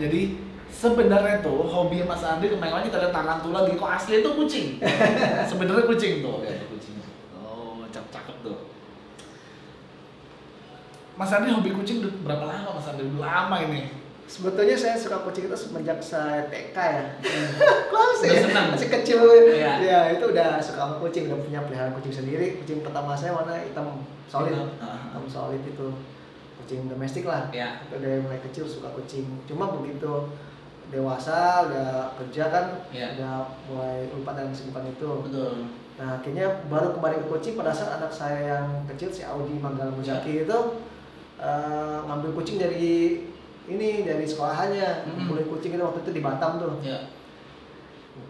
Jadi sebenarnya tuh hobi Mas Andri kemarin kita lihat tarantula di kok asli itu kucing. sebenarnya kucing tuh, lihat tuh kucing. Oh, cakep cakep tuh. Mas Andri hobi kucing udah berapa lama Mas Andri? Udah lama ini. Sebetulnya saya suka kucing itu semenjak saya TK ya. Udah ya, senang? masih kecil. Iya. Ya itu udah suka sama kucing, udah punya peliharaan kucing sendiri. Kucing pertama saya warna hitam solid, Hitam, ah. hitam solid itu. Kucing domestik lah. Ya. Dari mulai kecil suka kucing. Cuma begitu dewasa udah kerja kan, Iya. udah mulai lupa dengan kesibukan itu. Betul. Nah akhirnya baru kembali ke kucing pada saat anak saya yang kecil si Audi Manggala Muzaki itu eh, ngambil kucing dari ini dari sekolahannya ngumpulin kucing itu waktu itu di Batam tuh Ya.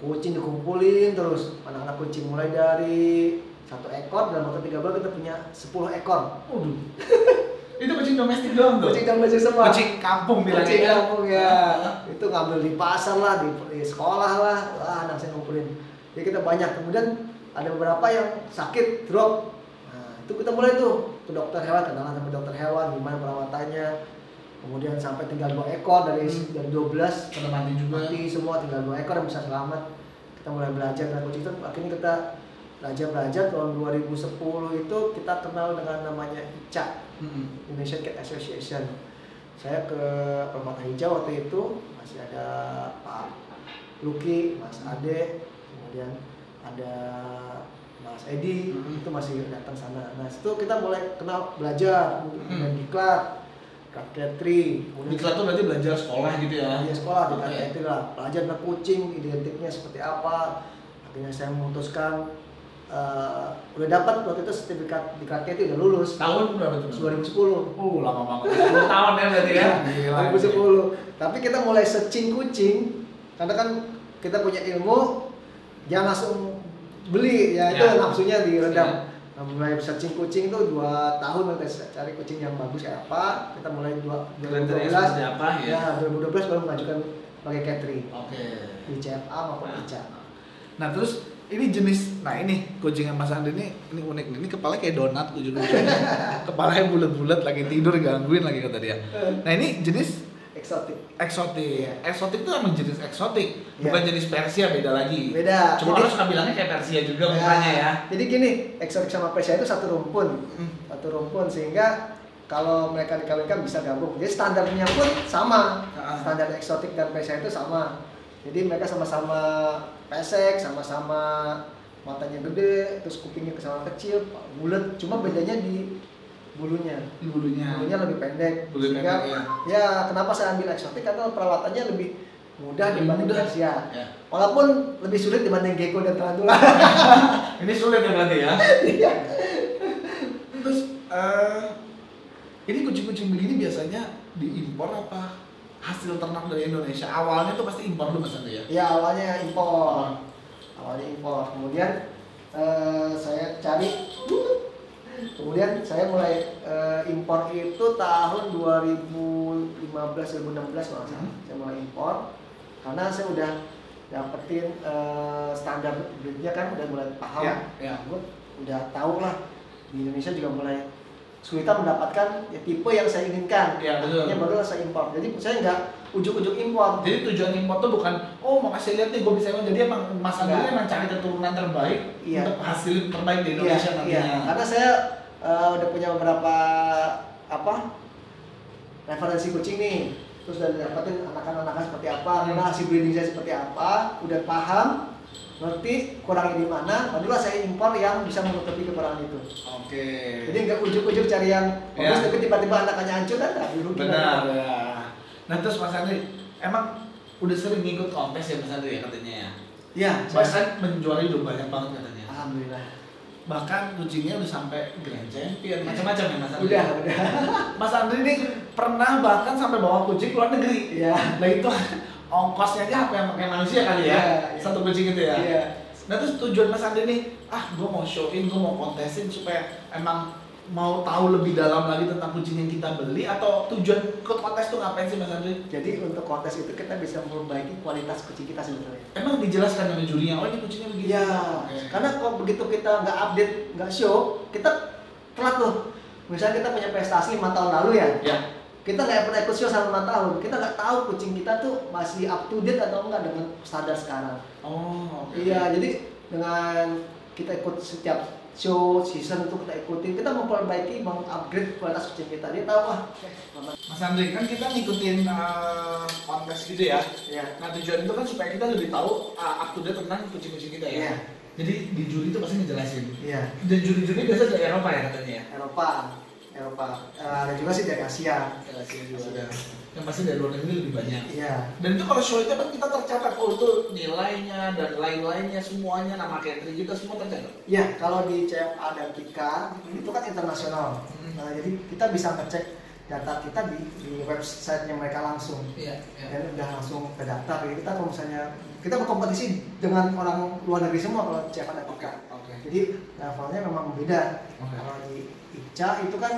kucing dikumpulin terus anak-anak kucing mulai dari satu ekor dalam waktu tiga bulan kita punya 10 ekor Waduh. itu kucing domestik doang tuh. kucing domestik semua. Kucing kampung bilangnya. kucing kan? kampung ya. Itu ngambil di pasar lah di, di sekolah lah. Wah anak saya ngumpulin. Jadi kita banyak. Kemudian ada beberapa yang sakit drop. Nah itu kita mulai tuh. Ke dokter hewan kenalan sama dokter hewan gimana perawatannya. Kemudian sampai tinggal dua ekor dari Hmm. dari 12 Pada mati juga. mati semua tinggal dua ekor yang bisa selamat. Kita mulai belajar dengan kucing. Itu akhirnya kita belajar belajar tahun 2010 itu kita kenal dengan namanya ICA Mm-mm. Indonesian Cat Association. Saya ke Permata Hijau waktu itu masih ada Pak Luki, Mas Ade, kemudian ada Mas Edi Mhm. itu masih datang sana. Nah itu kita mulai kenal belajar, Mhm. kemudian diklat, Kak Ketri, Diklat tuh berarti belajar sekolah gitu ya? Iya sekolah di Oke. Kak Ketri lah, belajar tentang kucing, identiknya seperti apa. Akhirnya saya memutuskan eh, udah dapat waktu itu sertifikat di Kak Ketri udah lulus Tahun berapa tuh? 2010. Uh, lama banget. 10 tahun ya berarti ya? Gila. 2010. Tapi kita mulai searching kucing karena kan kita punya ilmu jangan langsung beli ya, itu Ya. nafsunya diredam. Ya. Nah, mulai searching kucing itu dua tahun kita cari kucing yang bagus kayak apa. Kita mulai dua Kriterianya 2012. seperti apa ya? Ya, 2012 baru mengajukan pakai Catri Oke. di CFA maupun. ICA. Nah terus ini jenis, nah ini kucing yang Mas Andi ini ini unik ini kepala kayak donat ujung kepalanya bulat-bulat lagi tidur gangguin lagi kata dia. Nah ini jenis Eksotik. eksotik. Iya. Eksotik itu emang jenis eksotik, Iya. bukan jenis Persia beda lagi. Beda. Cuma Jadi- orang suka bilangnya kayak Persia juga mukanya ya. Jadi gini, eksotik sama Persia itu satu rumpun. Hmm. satu rumpun sehingga kalau mereka dikawinkan bisa gabung. Jadi standarnya pun sama. Standar eksotik dan Persia itu sama. Jadi mereka sama-sama pesek, sama-sama matanya gede, terus kupingnya sama kecil, bulat. Cuma bedanya di bulunya. Di bulunya. Bulunya lebih pendek. Bulu Sehingga, pendek, ya. ya kenapa saya ambil eksotik karena perawatannya lebih mudah Lebih dibanding mudah. Persia. Ya. Walaupun lebih sulit dibanding gecko dan tarantula. Ini sulit ya berarti ya. Iya. Terus eh ini kucing-kucing begini biasanya diimpor apa hasil ternak dari Indonesia? Awalnya tuh pasti impor dulu Mas Andi ya. Ya awalnya impor, awalnya impor. Kemudian eh, saya cari, kemudian saya mulai eh, impor itu tahun 2015 2016 kalau. Hmm. Saya mulai impor karena saya udah dapetin eh, standar breednya kan udah mulai paham. Ya, ya. Udah tahu lah di Indonesia juga mulai kesulitan mendapatkan ya, tipe yang saya inginkan. Ya, betul. Akhirnya baru saya impor. Jadi saya nggak ujuk-ujuk impor. Jadi tujuan impor tuh bukan oh mau kasih lihat nih gue bisa impor. Jadi emang Mas Andi Enggak. emang cari keturunan terbaik Iya. untuk hasil terbaik di Indonesia iya, nantinya. Iya, karena saya eh, udah punya beberapa apa referensi kucing nih, terus udah dapetin anakan-anakan seperti apa, Hmm. kemudian hasil breeding saya seperti apa, udah paham, ngerti kurangnya di mana, barulah saya impor yang bisa menutupi kekurangan itu. Oke. Jadi nggak ujuk-ujuk cari yang bagus, Iya. tapi tiba-tiba anakannya hancur kan nggak rugi. Benar ya. Nah terus Mas Andri, emang udah sering ngikut kontes ya Mas Andri ya katanya ya? Iya, Mas kan menjualnya udah banyak banget katanya. alhamdulillah. Bahkan kucingnya udah sampai Grand Champion, macam-macam ya Mas Andri. Udah, udah. Mas Andri ini pernah bahkan sampai bawa kucing keluar negeri. Iya. Nah itu ongkosnya aja apa yang pakai manusia kali ya? Iya, iya. Satu kucing itu ya. Iya. Nah terus tujuan Mas Andri nih, ah gue mau showin, gue mau kontesin supaya emang mau tahu lebih dalam lagi tentang kucing yang kita beli atau tujuan ikut kontes tuh ngapain sih Mas Andri? Jadi untuk kontes itu kita bisa memperbaiki kualitas kucing kita sebetulnya. Emang dijelaskan sama jurinya, oh ini kucingnya begini. Iya, Oke. karena kalau begitu kita nggak update, nggak show, kita telat tuh. Misalnya kita punya prestasi lima tahun lalu ya, ya, kita nggak pernah ikut show selama 5 tahun kita nggak tahu kucing kita tuh masih up to date atau enggak dengan standar sekarang Oh, oke. iya jadi dengan kita ikut setiap show season itu kita ikutin kita memperbaiki mengupgrade kualitas kucing kita dia tahu ah Mas Andri, kan kita ngikutin uh, kontes gitu ya. ya Nah tujuan itu kan supaya kita lebih tahu uh, up to date tentang kucing-kucing kita ya. Iya. Jadi di juri itu pasti ngejelasin. iya Dan juri-juri biasa dari Eropa ya katanya ya. Eropa Eropa Eh, ada juga sih dari Asia Asia juga. Yang pasti dari luar negeri lebih banyak. iya Dan itu kalau show itu kan kita tercatat oh itu nilainya dan lain-lainnya semuanya nama Catherine juga semua tercatat. Iya, kalau di CFA dan Kika itu kan internasional. Hmm. Nah, jadi kita bisa ngecek data kita di, di websitenya mereka langsung Iya. dan udah langsung ke data. Jadi kita kalau misalnya kita berkompetisi dengan orang luar negeri semua kalau CFA dan Kika. Jadi levelnya memang beda. Oke. Kalau di ICA itu kan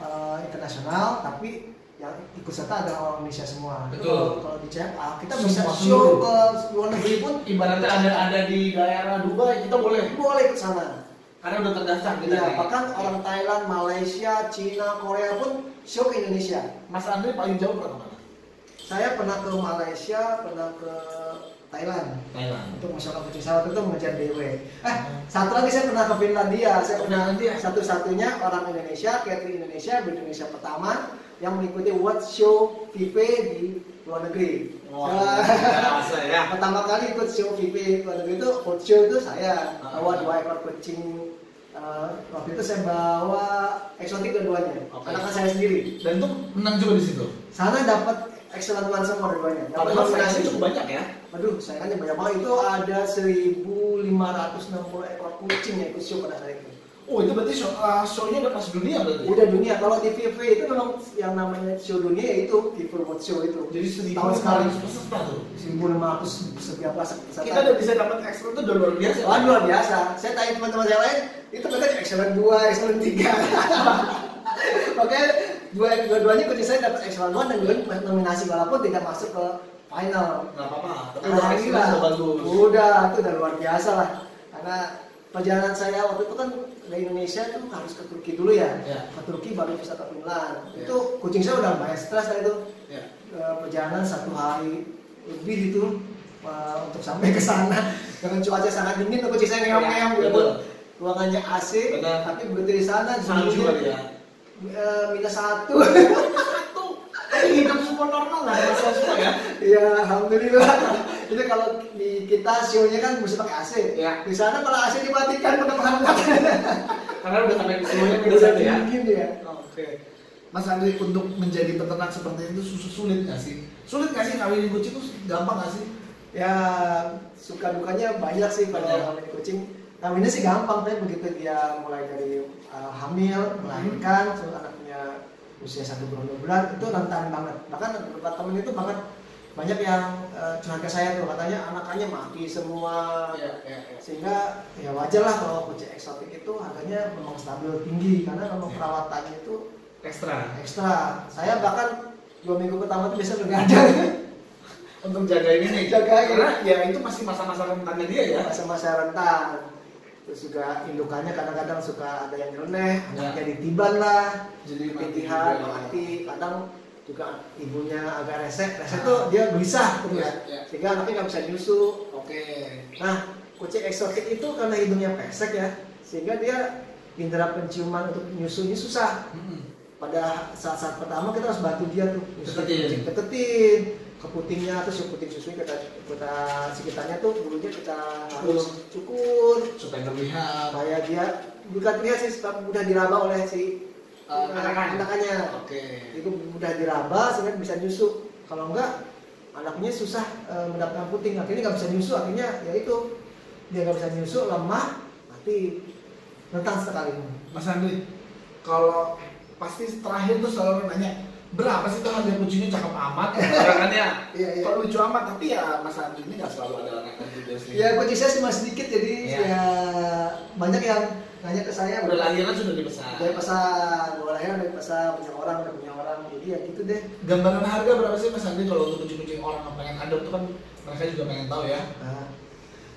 eh, internasional, tapi yang ikut serta adalah orang Indonesia semua. Betul. Kalau, kalau di CFA kita bisa show ke luar negeri pun Ibaratnya ada ada di daerah Dubai kita boleh boleh ke sana. karena udah terdaftar. Iya, nih. bahkan orang Thailand, Malaysia, Cina, Korea pun show ke Indonesia. Mas Andri paling jauh pernah ke mana? Saya pernah ke Malaysia, pernah ke Thailand Thailand. untuk masalah kucing sawat itu mengejar DW. Eh, satu lagi saya pernah ke Finlandia. Saya pernah Finlandia. satu-satunya orang Indonesia, Catherine Indonesia, band Indonesia pertama yang mengikuti World Show VP di luar negeri. Wah, biasa ya. pertama kali ikut show VP luar negeri itu World Show itu saya bawa dua ekor kucing. Eh, waktu itu saya bawa eksotik dua-duanya, Oke. anak saya sendiri. Dan itu menang juga di situ. Sana dapat excellent one semua dua-duanya. Padahal nominasi. cukup banyak ya. Aduh, saya kan banyak banget. Itu ada 1560 ekor kucing yang ikut show pada saat itu. Oh itu berarti show, uh, show-nya udah pas dunia berarti. Udah dunia. Kalau di VV itu memang yang namanya show dunia yaitu VV World Show itu. Jadi tahun sekali. peserta tuh. 1500 sekian peserta. Kita udah bisa dapat ekstra itu udah luar biasa. Wah luar biasa. Saya tanya teman-teman saya lain, itu katanya excellent 2, excellent 3. Oke, dua dua-duanya kucing saya dapat excellent 1 dan dua nominasi walaupun tidak masuk ke final. Nggak apa-apa. Tapi udah udah bagus. Udah, itu udah luar biasa lah. Karena perjalanan saya waktu itu kan dari Indonesia tuh harus ke Turki dulu ya. Ya. Ke Turki baru bisa ke Finland. Ya. Itu kucing saya udah banyak stres dari itu. Ya. Eh, perjalanan satu hari lebih itu eh, untuk sampai ke sana dengan cuaca sangat dingin kucing saya ngeong-ngeong Ya, gitu. Ruangannya AC, tapi begitu di sana dinginnya, eh, minus satu. Satu. Hidup semua normal lah masalah semua ya. Ya, alhamdulillah. Itu kalau di kita show-nya kan mesti pakai AC. Ya. Di sana malah AC dimatikan udah hangat. Karena udah sampai semuanya Udah satu ya. dingin ya. Oke. Mas Andri untuk menjadi peternak seperti itu sulit nggak sih? Sulit nggak sih ngawinin kucing itu gampang nggak sih? Ya, suka dukanya banyak sih kalau ngawinin kucing. Ngawinnya sih gampang, tapi begitu dia mulai dari uh, hamil, melahirkan, terus anaknya usia satu bulan dua bulan itu rentan banget. Bahkan beberapa temen itu banget banyak yang uh, curhat ke saya tuh katanya anakannya mati semua ya, ya. sehingga ya wajar lah kalau kucing eksotik itu harganya memang stabil tinggi karena memang Ya. perawatannya itu Ekstra. ekstra saya bahkan dua minggu pertama itu biasa begadang Untuk jagain ini. Jagain. Karena ya itu masih masa-masa rentannya dia ya. masa-masa rentan terus juga indukannya kadang-kadang suka ada yang nyeleneh Ya. jadi tiban lah Jadi juga. mati kadang juga ibunya agak resek resek tuh dia gelisah terus Ya, ya. sehingga anaknya nggak bisa nyusu Oke. Nah, kucing eksotik itu karena hidungnya pesek ya, sehingga dia indera penciuman untuk nyusunya susah. Hmm. Pada saat-saat pertama kita harus bantu dia tuh, nyusuin Deketin. kucing, deketin ke putingnya, terus puting susunya kita kita sekitarnya tuh bulunya kita harus cukur Supaya terlihat. supaya dia bukan terlihat sih mudah diraba oleh si Eh, anakan. anakannya. Oke. Itu mudah diraba sehingga bisa nyusu. Kalau enggak anaknya susah eh, mendapatkan puting, akhirnya nggak bisa nyusu, akhirnya ya itu dia nggak bisa nyusu, lemah, mati, rentan sekali. Mas Andri, kalau pasti terakhir tuh selalu nanya berapa sih tuh harga kucingnya cakep amat ya kan ya Iya, iya. kalau lucu amat tapi ya Mas Andri ini nggak selalu ada anak juga sih Ya kucing saya cuma sedikit jadi Iya. ya banyak yang nanya ke saya udah lahiran sudah dipesan Dari pesan, gue lahir dari pesan punya orang, udah punya orang, jadi ya gitu deh. gambaran harga berapa sih Mas Andri kalau untuk kucing-kucing orang yang pengen adop tuh kan mereka juga pengen tahu ya Nah,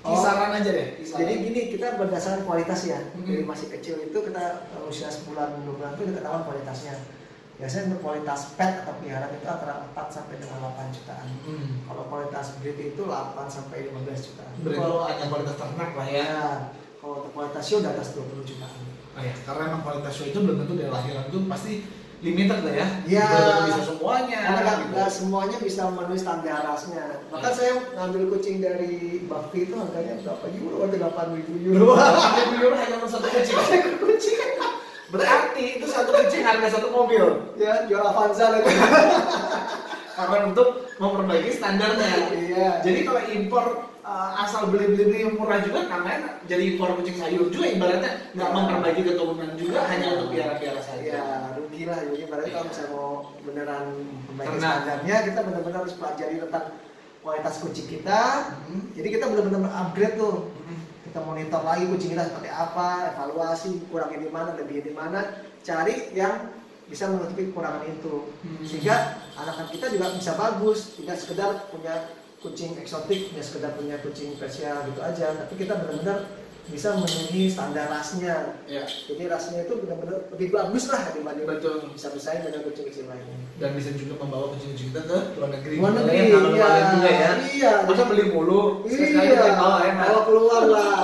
kisaran aja deh kisaran. Jadi gini kita berdasarkan kualitas ya. Hmm. Dari masih kecil itu kita usia sebulan dua bulan itu udah ketahuan kualitasnya. Biasanya untuk kualitas pet atau peliharaan itu antara 4 sampai dengan 8 jutaan Hmm. kalau kualitas breed itu 8 sampai 15 jutaan Berarti kalau hanya kualitas ternak lah ya. ya kalau untuk kualitas show di atas 20 jutaan Ah ya, karena emang kualitas show itu belum tentu dari lahiran tuh pasti limited lah ya. Iya. Bisa semuanya. karena nggak gitu. semuanya bisa memenuhi standar rasnya bahkan Ya. saya ngambil kucing dari Buffy itu harganya berapa euro atau 8 ribu euro Tapi euro hanya untuk satu kucing. kucing Berarti itu satu kucing harga satu mobil. ya jual Avanza lagi Karena untuk memperbaiki standarnya. iya Jadi kalau impor uh, asal beli-beli yang murah juga namanya jadi impor kucing sayur juga ibaratnya nggak memperbaiki keturunan juga hanya untuk piara-piara saja. ya rugi lah jadi berarti kalau misalnya mau beneran memperbaiki standarnya kita benar-benar harus pelajari tentang kualitas kucing kita Hmm. jadi kita benar-benar upgrade tuh Hmm. Kita monitor lagi kucing kita seperti apa evaluasi kurangnya di mana lebihnya di mana cari yang bisa menutupi kekurangan itu Hmm. sehingga anak-anak kita juga bisa bagus tidak sekedar punya kucing eksotik tidak sekedar punya kucing spesial gitu aja tapi kita benar-benar bisa memenuhi standar rasnya Ya, jadi rasnya itu benar-benar lebih bagus lah dibanding betul. bisa bersaing dengan kucing-kucing lainnya Dan bisa juga membawa kucing-kucing kita ke luar negeri. Luar negeri, ya, kalau iya. juga ya. Iya, Masa beli mulu? Iya bawa keluar lah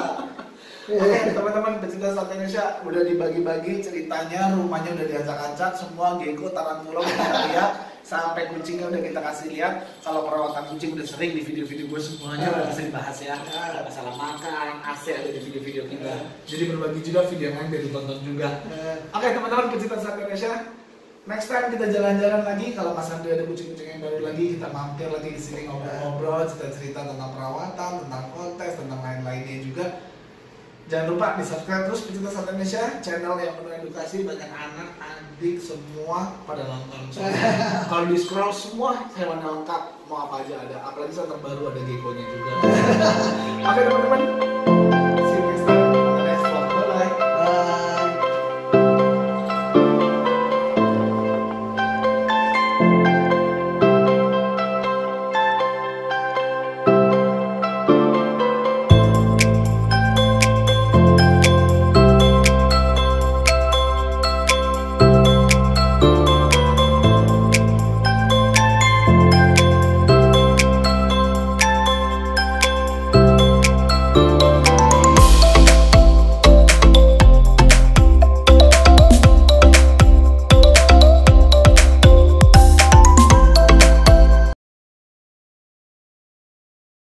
Oke teman-teman pecinta sate Indonesia udah dibagi-bagi ceritanya rumahnya udah diacak-acak semua gecko tarantula udah lihat sampai kucingnya udah kita kasih lihat kalau perawatan kucing udah sering di video-video gue semuanya udah bisa dibahas ya. Ada masalah makan AC ada di video-video kita. Jadi berbagi juga video yang lain biar ditonton juga. Oke teman-teman pecinta sate Indonesia. Next time kita jalan-jalan lagi kalau Mas Andri ada kucing-kucing yang baru lagi kita mampir lagi di sini ngobrol-ngobrol cerita-cerita tentang perawatan tentang kontes tentang lain-lainnya juga. Jangan lupa di subscribe terus pecinta sate Indonesia channel yang penuh edukasi banyak anak adik semua pada nonton. kalau di scroll semua hewan lengkap mau apa aja ada apalagi saat terbaru ada gecko-nya juga. Oke teman-teman